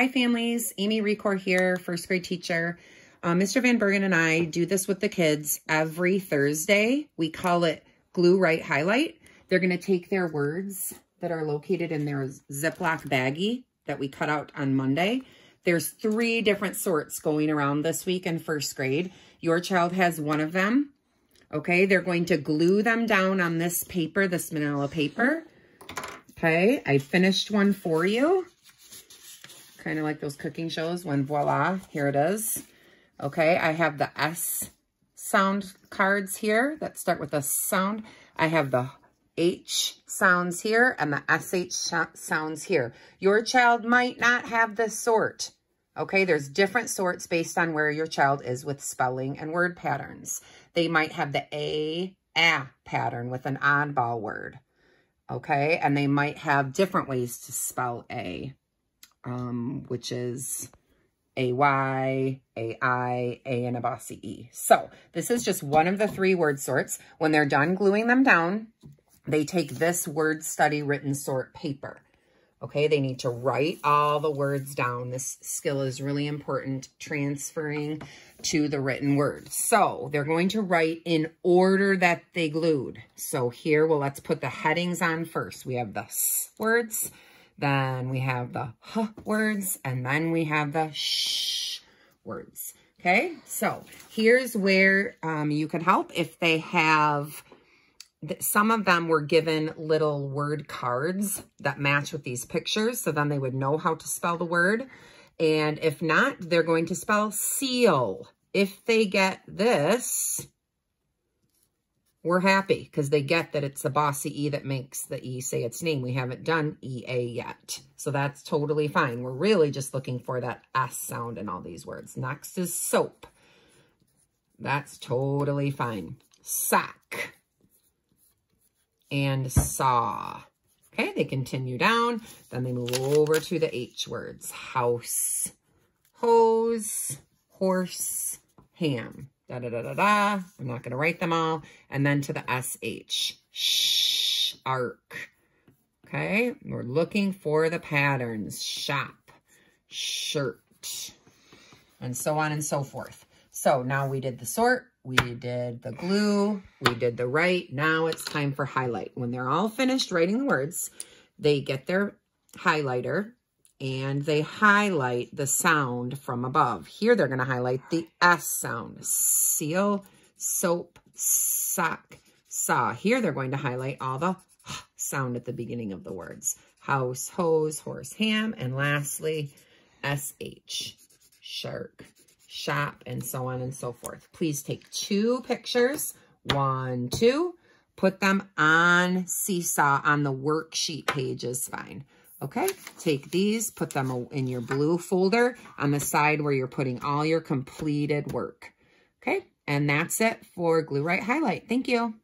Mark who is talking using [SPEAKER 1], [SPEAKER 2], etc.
[SPEAKER 1] Hi families, Amy Recor here, first grade teacher. Uh, Mr. Van Bergen and I do this with the kids every Thursday. We call it Glue Write Highlight. They're going to take their words that are located in their Ziploc baggie that we cut out on Monday. There's three different sorts going around this week in first grade. Your child has one of them. Okay, they're going to glue them down on this paper, this manila paper. Okay, I finished one for you. Kind of like those cooking shows when voila, here it is. Okay, I have the S sound cards here that start with a sound. I have the H sounds here and the SH sounds here. Your child might not have this sort. Okay, there's different sorts based on where your child is with spelling and word patterns. They might have the A, A pattern with an oddball word. Okay, and they might have different ways to spell A, um, which is A-Y, A-I, A and a bossy E. So this is just one of the three word sorts. When they're done gluing them down, they take this word study written sort paper. Okay, they need to write all the words down. This skill is really important, transferring to the written word. So they're going to write in order that they glued. So here, well, let's put the headings on first. We have the words, then we have the H words, and then we have the Sh words. Okay, so here's where um, you can help if they have some of them were given little word cards that match with these pictures. So then they would know how to spell the word. And if not, they're going to spell seal. If they get this, we're happy because they get that it's the bossy E that makes the E say its name. We haven't done EA yet. So that's totally fine. We're really just looking for that S sound in all these words. Next is soap. That's totally fine. Sack and saw. Okay, they continue down. Then they move over to the H words. House, hose, horse, ham. Da, da, da, da, da. I'm not going to write them all. And then to the SH. Shh, arc. Okay, we're looking for the patterns. Shop, shirt, and so on and so forth. So now we did the sort, we did the glue, we did the write. Now it's time for highlight. When they're all finished writing the words, they get their highlighter and they highlight the sound from above. Here they're going to highlight the S sound. Seal, soap, sock, saw. Here they're going to highlight all the sound at the beginning of the words. House, hose, horse, ham, and lastly, SH, shark, shop, and so on and so forth. Please take two pictures, one, two, put them on Seesaw on the worksheet page is fine. Okay, take these, put them in your blue folder on the side where you're putting all your completed work. Okay, and that's it for Glue Write Highlight. Thank you.